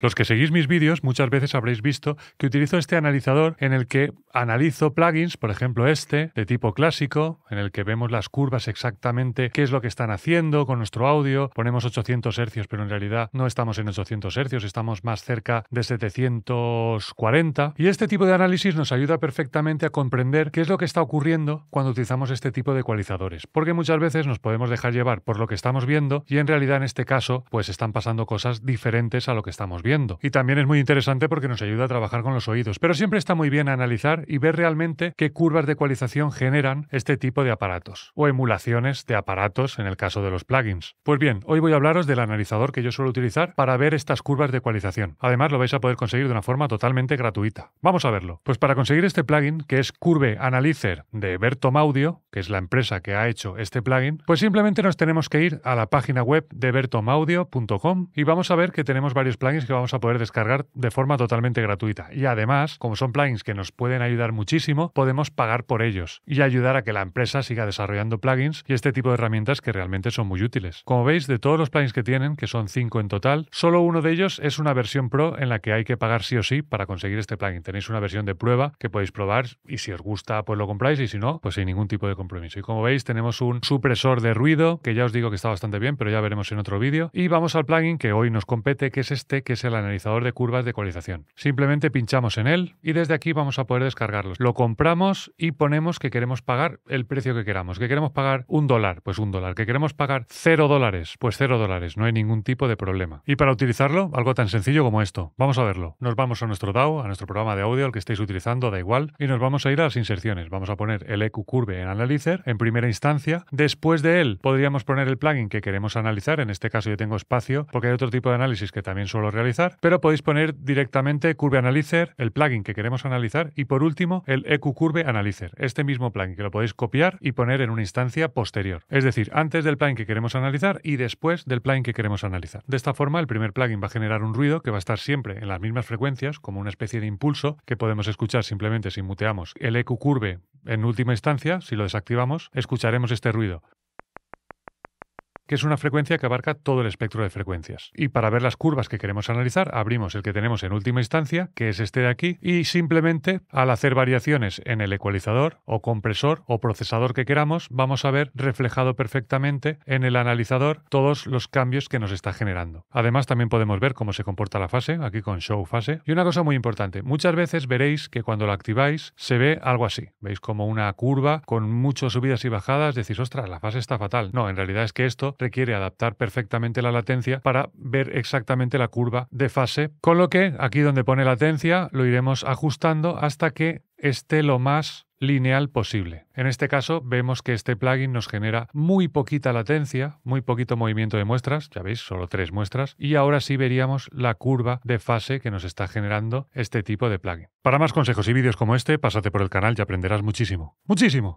Los que seguís mis vídeos muchas veces habréis visto que utilizo este analizador en el que analizo plugins, por ejemplo este, de tipo clásico, en el que vemos las curvas exactamente qué es lo que están haciendo con nuestro audio. Ponemos 800 hercios, pero en realidad no estamos en 800 hercios, estamos más cerca de 740. Y este tipo de análisis nos ayuda perfectamente a comprender qué es lo que está ocurriendo cuando utilizamos este tipo de ecualizadores. Porque muchas veces nos podemos dejar llevar por lo que estamos viendo y en realidad en este caso pues están pasando cosas diferentes a lo que estamos viendo. Y también es muy interesante porque nos ayuda a trabajar con los oídos. Pero siempre está muy bien analizar y ver realmente qué curvas de ecualización generan este tipo de aparatos. O emulaciones de aparatos en el caso de los plugins. Pues bien, hoy voy a hablaros del analizador que yo suelo utilizar para ver estas curvas de ecualización. Además lo vais a poder conseguir de una forma totalmente gratuita. Vamos a verlo. Pues para conseguir este plugin, que es Curve Analyzer de Bertom Audio, que es la empresa que ha hecho este plugin, pues simplemente nos tenemos que ir a la página web de bertomaudio.com y vamos a ver que tenemos varios plugins que vamos a poder descargar de forma totalmente gratuita. Y además, como son plugins que nos pueden ayudar muchísimo, podemos pagar por ellos y ayudar a que la empresa siga desarrollando plugins y este tipo de herramientas que realmente son muy útiles. Como veis, de todos los plugins que tienen, que son cinco en total, solo uno de ellos es una versión pro en la que hay que pagar sí o sí para conseguir este plugin. Tenéis una versión de prueba que podéis probar y si os gusta, pues lo compráis y si no, pues sin ningún tipo de compromiso. Y como veis, tenemos un supresor de ruido que ya os digo que está bastante bien, pero ya veremos en otro vídeo. Y vamos al plugin que hoy nos compete, que es este, que es el analizador de curvas de ecualización. Simplemente pinchamos en él y desde aquí vamos a poder descargarlos. Lo compramos y ponemos que queremos pagar el precio que queramos. Que queremos pagar un dólar, pues un dólar. Que queremos pagar cero dólares, pues cero dólares. No hay ningún tipo de problema. Y para utilizarlo, algo tan sencillo como esto. Vamos a verlo. Nos vamos a nuestro DAW, a nuestro programa de audio, el que estéis utilizando, da igual, y nos vamos a ir a las inserciones. Vamos a poner el EQ Curve en Analyzer en primera instancia. Después de él podríamos poner el plugin que queremos analizar. En este caso yo tengo espacio porque hay otro tipo de análisis que también suelo realizar pero podéis poner directamente Curve Analyzer, el plugin que queremos analizar y por último el EQ Curve Analyzer, este mismo plugin que lo podéis copiar y poner en una instancia posterior. Es decir, antes del plugin que queremos analizar y después del plugin que queremos analizar. De esta forma, el primer plugin va a generar un ruido que va a estar siempre en las mismas frecuencias, como una especie de impulso que podemos escuchar simplemente si muteamos el EQ Curve en última instancia, si lo desactivamos, escucharemos este ruido que es una frecuencia que abarca todo el espectro de frecuencias. Y para ver las curvas que queremos analizar, abrimos el que tenemos en última instancia, que es este de aquí, y simplemente al hacer variaciones en el ecualizador o compresor o procesador que queramos, vamos a ver reflejado perfectamente en el analizador todos los cambios que nos está generando. Además, también podemos ver cómo se comporta la fase, aquí con Show Fase. Y una cosa muy importante, muchas veces veréis que cuando lo activáis se ve algo así. Veis como una curva con muchas subidas y bajadas, decís, ostras, la fase está fatal. No, en realidad es que esto requiere adaptar perfectamente la latencia para ver exactamente la curva de fase, con lo que aquí donde pone latencia lo iremos ajustando hasta que esté lo más lineal posible. En este caso vemos que este plugin nos genera muy poquita latencia, muy poquito movimiento de muestras, ya veis, solo tres muestras, y ahora sí veríamos la curva de fase que nos está generando este tipo de plugin. Para más consejos y vídeos como este, pásate por el canal y aprenderás muchísimo. ¡Muchísimo!